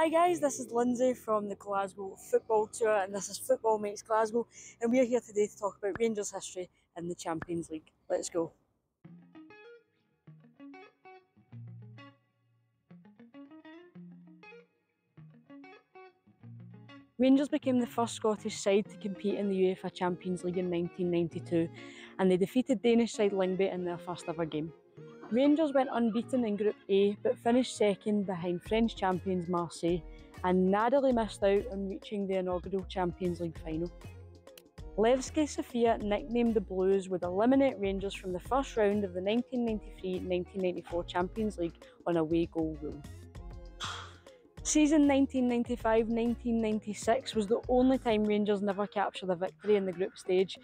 Hi guys, this is Lindsay from the Glasgow Football Tour and this is Football Makes Glasgow and we're here today to talk about Rangers history in the Champions League. Let's go. Rangers became the first Scottish side to compete in the UEFA Champions League in 1992 and they defeated Danish side Lyngby in their first ever game. Rangers went unbeaten in Group A but finished second behind French champions Marseille and narrowly missed out on reaching the inaugural Champions League final. Levski Sofia, nicknamed the Blues, would eliminate Rangers from the first round of the 1993-1994 Champions League on a away goal rule. Season 1995-1996 was the only time Rangers never captured a victory in the group stage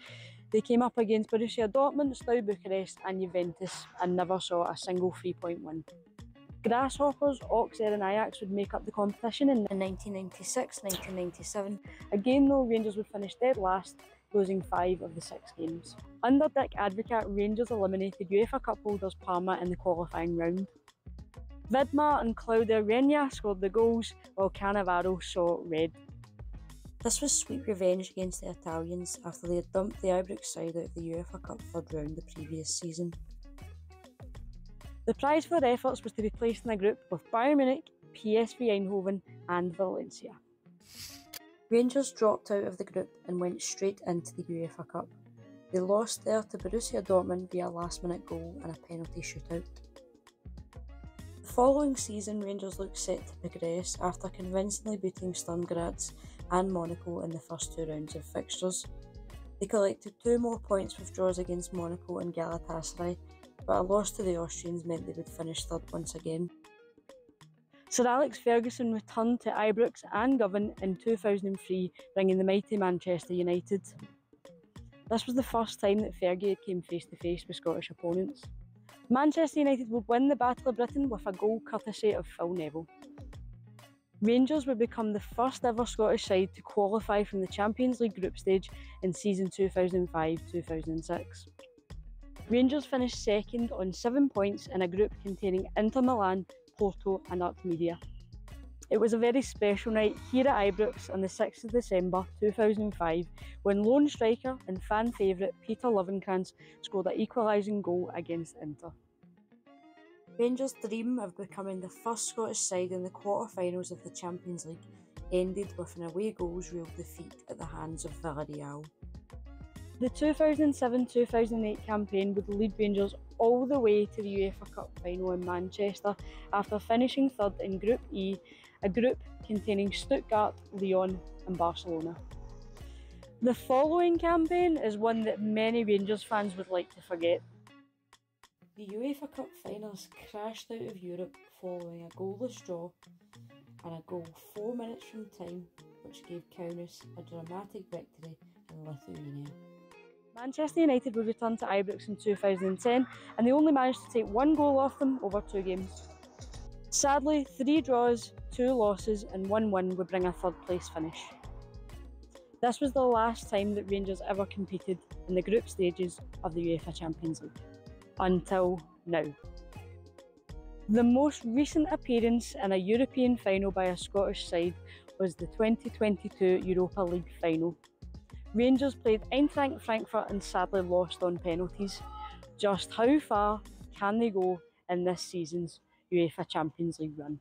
they came up against Borussia Dortmund, Steaua Bucharest and Juventus and never saw a single three-point win. Grasshoppers, Auxerre and Ajax would make up the competition in 1996-1997. Again though, Rangers would finish dead last, losing five of the six games. Under Dick Advocaat, Rangers eliminated UEFA Cup holders Parma in the qualifying round. Vidmar and Claudio Reyna scored the goals, while Cannavaro saw red. This was sweet revenge against the Italians after they had dumped the Ibrox side out of the UEFA Cup third round the previous season. The prize for their efforts was to be placed in a group with Bayern Munich, PSV Eindhoven and Valencia. Rangers dropped out of the group and went straight into the UEFA Cup. They lost there to Borussia Dortmund via a last minute goal and a penalty shootout. The following season Rangers looked set to progress after convincingly beating Sturm Graz and Monaco in the first two rounds of fixtures. They collected two more points with draws against Monaco and Galatasaray, but a loss to the Austrians meant they would finish third once again. Sir Alex Ferguson returned to Ibrox and Govan in 2003, bringing the mighty Manchester United. This was the first time that Fergie came face to face with Scottish opponents. Manchester United would win the Battle of Britain with a goal courtesy of Phil Neville. Rangers would become the first ever Scottish side to qualify from the Champions League group stage in season 2005 2006. Rangers finished second on seven points in a group containing Inter Milan, Porto, and Artmedia. It was a very special night here at Ibrox on the 6th of December 2005 when lone striker and fan favourite Peter Lovenkrands scored an equalising goal against Inter. Rangers' dream of becoming the first Scottish side in the quarter-finals of the Champions League ended with an away goals rule defeat at the hands of Villarreal. The 2007-2008 campaign would lead Rangers all the way to the UEFA Cup final in Manchester after finishing third in Group E, a group containing Stuttgart, Lyon and Barcelona. The following campaign is one that many Rangers fans would like to forget. The UEFA Cup finals crashed out of Europe following a goalless draw and a goal four minutes from time, which gave Kaunas a dramatic victory in Lithuania. Manchester United would return to Ibrox in 2010 and they only managed to take one goal off them over two games. Sadly, three draws, two losses and one win would bring a third place finish. This was the last time that Rangers ever competed in the group stages of the UEFA Champions League until now. The most recent appearance in a European final by a Scottish side was the 2022 Europa League final. Rangers played Eintracht Frankfurt and sadly lost on penalties. Just how far can they go in this season's UEFA Champions League run?